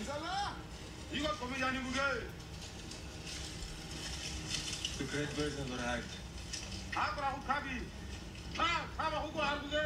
Inshallah. 이거 고민이 아니고 게. The great version of the act. 아그라고 가비. 다 가봐 호고 알고 게.